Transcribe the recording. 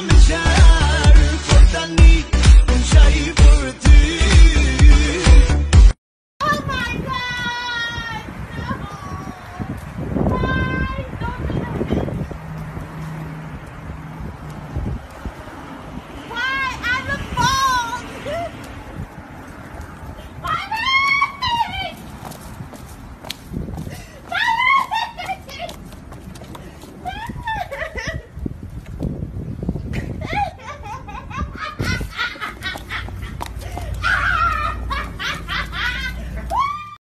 I'm a child.